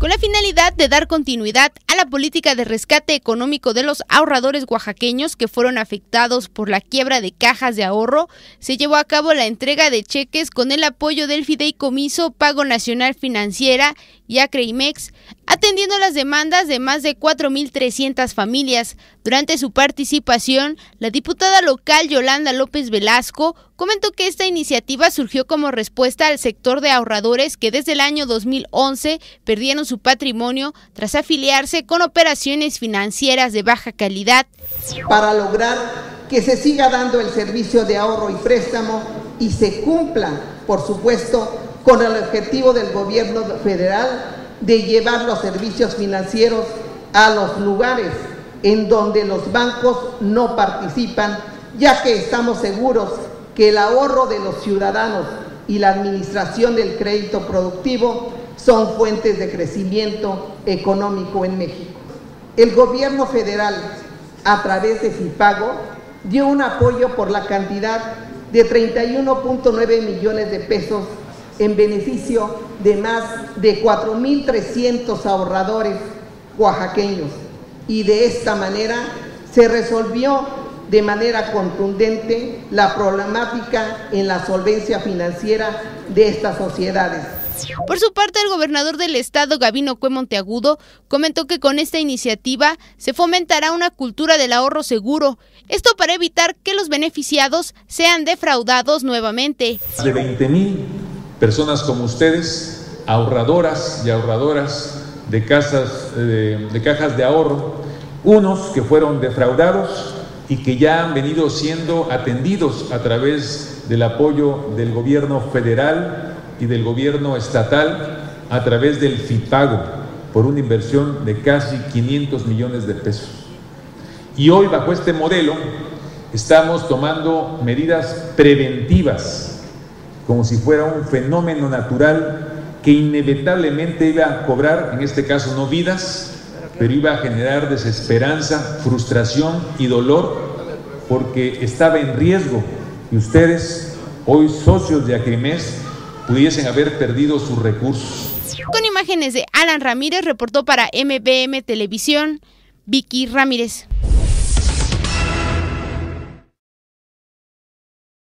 con la finalidad de dar continuidad a la política de rescate económico de los ahorradores oaxaqueños que fueron afectados por la quiebra de cajas de ahorro, se llevó a cabo la entrega de cheques con el apoyo del Fideicomiso Pago Nacional Financiera y Acreimex, atendiendo las demandas de más de 4.300 familias. Durante su participación, la diputada local Yolanda López Velasco comentó que esta iniciativa surgió como respuesta al sector de ahorradores que desde el año 2011 perdieron su patrimonio tras afiliarse con operaciones financieras de baja calidad. Para lograr que se siga dando el servicio de ahorro y préstamo y se cumpla, por supuesto, con el objetivo del gobierno federal de llevar los servicios financieros a los lugares en donde los bancos no participan, ya que estamos seguros que el ahorro de los ciudadanos y la administración del crédito productivo son fuentes de crecimiento económico en México. El gobierno federal, a través de FIPAGO, dio un apoyo por la cantidad de 31.9 millones de pesos en beneficio de más de 4.300 ahorradores oaxaqueños. Y de esta manera se resolvió de manera contundente la problemática en la solvencia financiera de estas sociedades. Por su parte, el gobernador del estado, Gabino Cue Monteagudo, comentó que con esta iniciativa se fomentará una cultura del ahorro seguro, esto para evitar que los beneficiados sean defraudados nuevamente. De 20 mil personas como ustedes, ahorradoras y ahorradoras de, casas, de, de cajas de ahorro, unos que fueron defraudados y que ya han venido siendo atendidos a través del apoyo del gobierno federal y del gobierno estatal a través del FIPAGO por una inversión de casi 500 millones de pesos. Y hoy bajo este modelo estamos tomando medidas preventivas como si fuera un fenómeno natural que inevitablemente iba a cobrar, en este caso no vidas, pero iba a generar desesperanza, frustración y dolor porque estaba en riesgo y ustedes, hoy socios de Acrimes, pudiesen haber perdido sus recursos. Con imágenes de Alan Ramírez, reportó para MBM Televisión, Vicky Ramírez.